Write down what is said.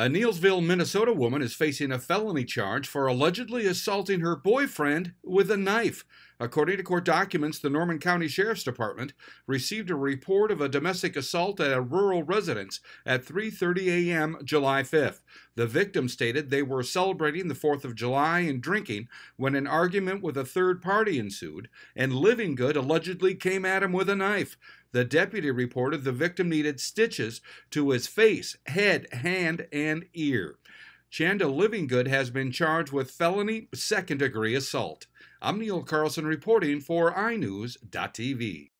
A Nielsville, Minnesota woman is facing a felony charge for allegedly assaulting her boyfriend with a knife. According to court documents, the Norman County Sheriff's Department received a report of a domestic assault at a rural residence at 3:30 a.m. July 5th. The victim stated they were celebrating the 4th of July and drinking when an argument with a third party ensued, and Livingood allegedly came at him with a knife. The deputy reported the victim needed stitches to his face, head, hand, and ear. Chanda Livingood has been charged with felony second degree assault. I'm Neil Carlson reporting for iNewZ.TV.